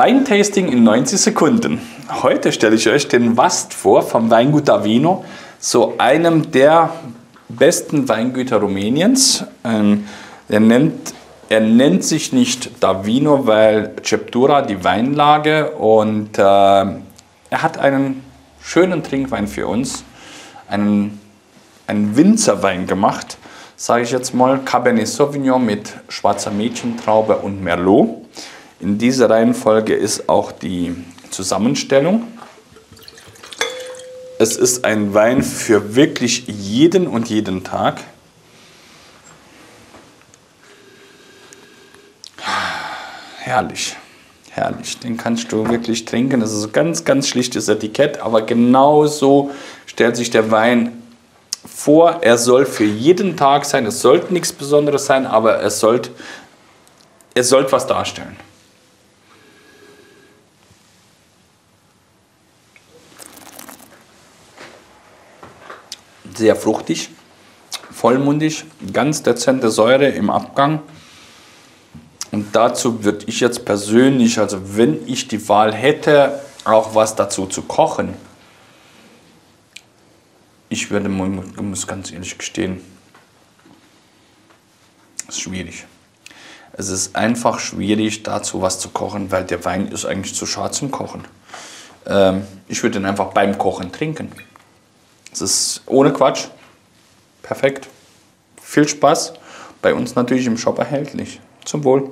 Weintasting in 90 Sekunden. Heute stelle ich euch den Wast vor vom Weingut Davino, so einem der besten Weingüter Rumäniens. Ähm, er, nennt, er nennt sich nicht Davino, weil Ceptura die Weinlage und äh, er hat einen schönen Trinkwein für uns, einen, einen Winzerwein gemacht, sage ich jetzt mal, Cabernet Sauvignon mit schwarzer Mädchentraube und Merlot. In dieser Reihenfolge ist auch die Zusammenstellung. Es ist ein Wein für wirklich jeden und jeden Tag. Herrlich, herrlich. Den kannst du wirklich trinken. Das ist ein ganz, ganz schlichtes Etikett, aber genau so stellt sich der Wein vor. Er soll für jeden Tag sein. Es sollte nichts Besonderes sein, aber es sollte, es sollte was darstellen. Sehr fruchtig, vollmundig, ganz dezente Säure im Abgang. Und dazu würde ich jetzt persönlich, also wenn ich die Wahl hätte, auch was dazu zu kochen, ich würde, muss ganz ehrlich gestehen, ist schwierig. Es ist einfach schwierig, dazu was zu kochen, weil der Wein ist eigentlich zu schad zum Kochen. Ähm, ich würde ihn einfach beim Kochen trinken. Es ist ohne Quatsch. Perfekt. Viel Spaß. Bei uns natürlich im Shop erhältlich. Zum Wohl.